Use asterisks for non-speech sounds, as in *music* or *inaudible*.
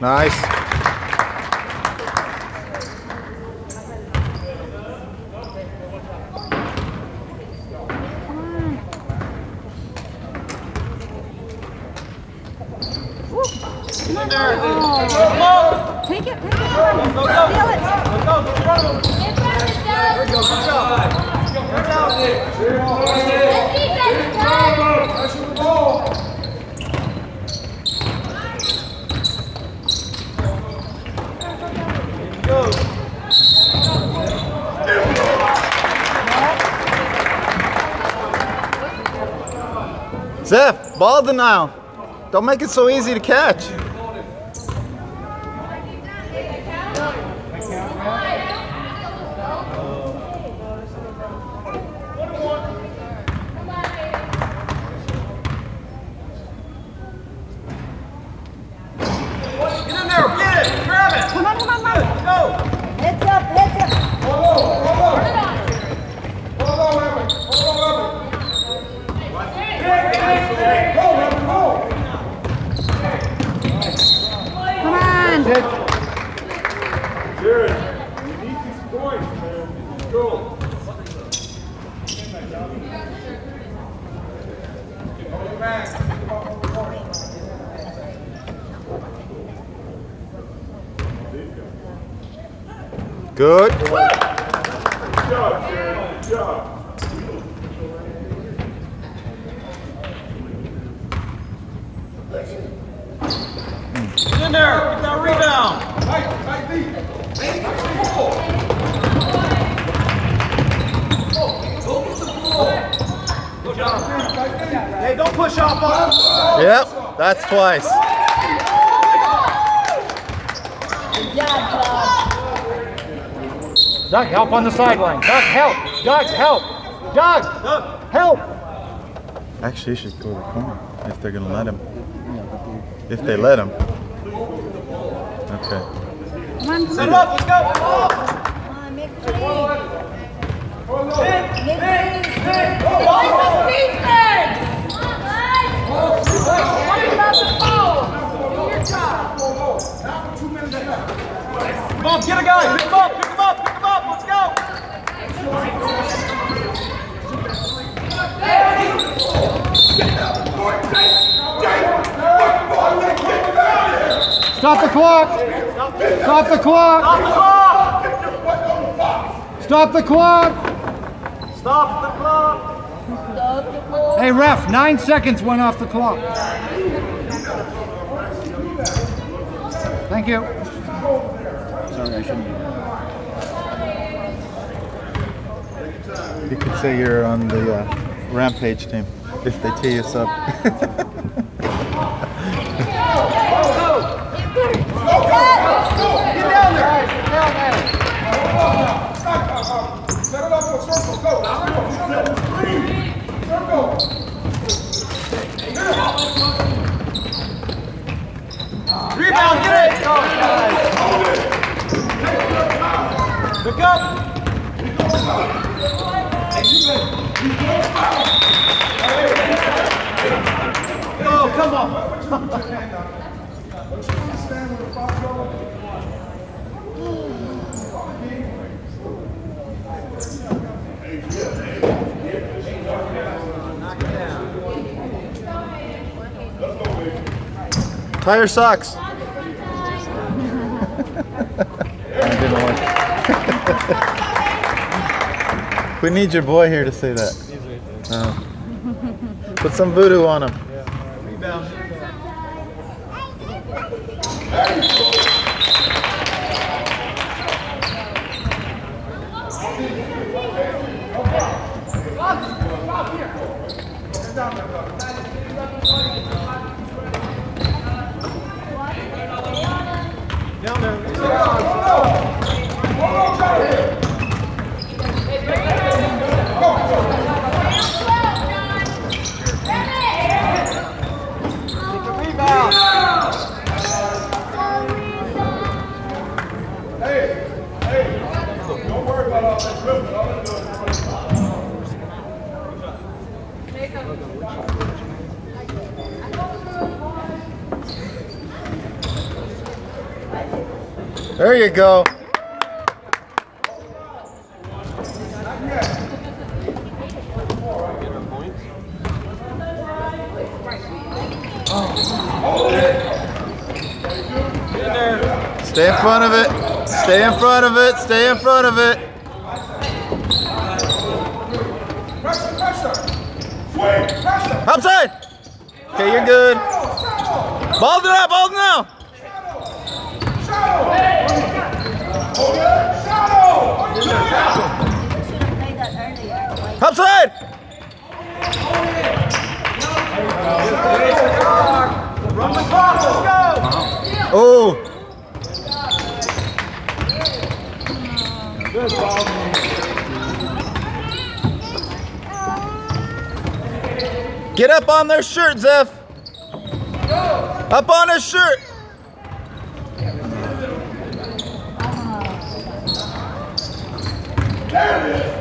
Nice. Oh. It. Feel it. Zeph, ball denial. Don't make it so easy to catch. Get in there, get it, grab it. Come on, come on, come on. Go. Heads up, heads up. Come on. Jared, you need these points, man. Let's go. Good. Good job, Jared. Good job. Get in there, get that rebound. Hey, don't push off us. Yep, that's twice. Good job, Todd. Doug, help on the sideline. Doug, help. Doug, help. Doug, help. Actually, he should go to the corner if they're gonna let him. If they let him. Okay. Come on, come Set on. up, let's go. Come on, make three. Make three. Boys of defense. Worry about the foul. Do your job. Come on, get a guy, pick him up, pick him up, pick him up, let's go. Stop the clock. Stop the clock. Stop the clock. Stop the clock. Stop the clock. Hey, ref, nine seconds went off the clock. Thank you. Sorry, I shouldn't. You could say you're on the uh, rampage team if they tee us up. It up for circle. Go. Rebound, get it. Pick up. Come on. Tire sucks. I *laughs* we need your boy here to say that. Oh. Put some voodoo on him. Thank you. There you go. Stay in front of it. Stay in front of it. Stay in front of it. Outside. Okay, you're good. Ball's it up. Ball's now. Shadow. Outside. Run the clock, let's go! Oh. Get up on their shirt, Zeph. Up on his shirt. Go,